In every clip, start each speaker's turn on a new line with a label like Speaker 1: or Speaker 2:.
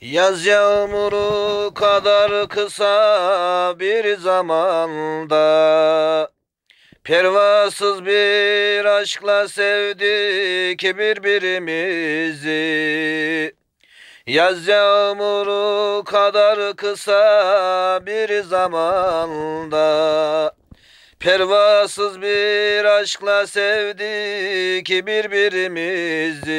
Speaker 1: Yaz yağmuru kadar kısa bir zamanda. Pervasız bir aşkla sevdik birbirimizi. Yaz yağmuru kadar kısa bir zamanda. Pervasız bir aşkla sevdik birbirimizi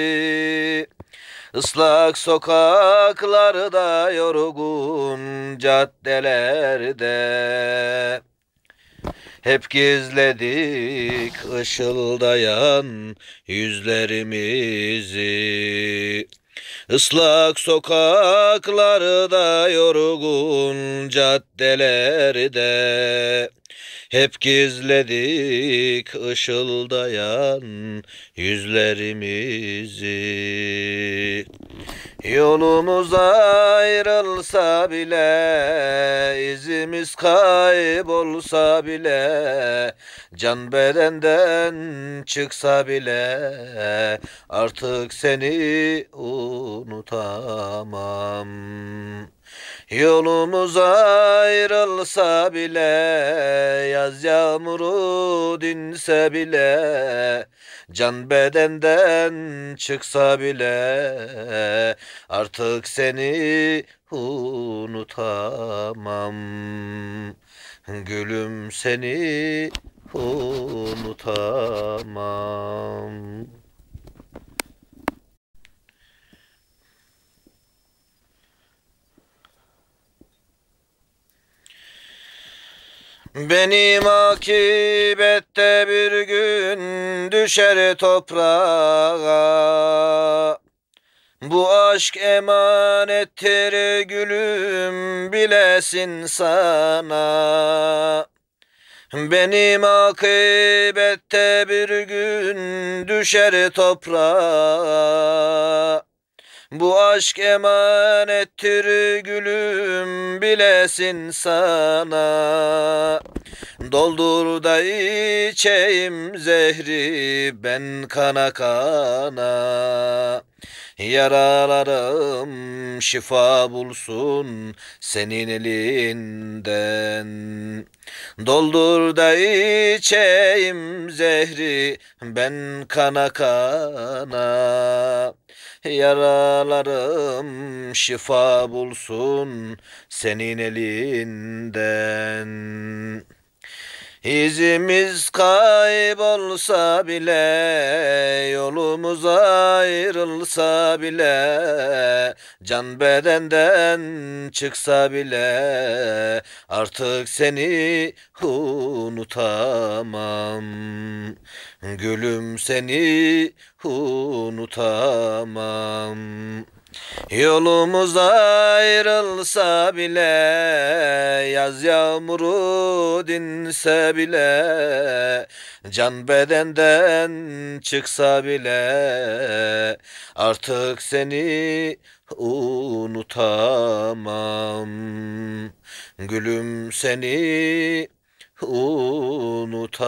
Speaker 1: Islak sokaklarda yorgun caddelerde. Hep gizledik ışıldayan yüzlerimizi. Islak sokaklarda yorgun caddelerde hep gizledik ışıldayan yüzlerimizi Yolumuz ayrılsa bile izimiz kaybolsa bile Can bedenden çıksa bile Artık seni unutamam. Yolumuz ayrılsa bile Yaz yağmuru dinse bile Can bedenden çıksa bile Artık seni unutamam. Gülüm seni unutamam Benim akibette bir gün düşer toprağa. Bu aşk emanettir gülüm bilesin sana. Benim akibette bir gün düşer toprağa bu aşk emanettir gülüm bilesin sana. Doldur da içeyim zehri ben kana kana. Yaralarım şifa bulsun senin elinden. Doldur da içeyim zehri ben kana kana Yaralarım şifa bulsun senin elinden İzimiz kaybolsa bile, yolumuz ayrılsa bile, can bedenden çıksa bile, artık seni unutamam. Gülüm seni unutamam. Yolumuz ayrılsa bile Yaz yağmuru dinse bile Can bedenden çıksa bile Artık seni unutamam. Gülüm seni unutamam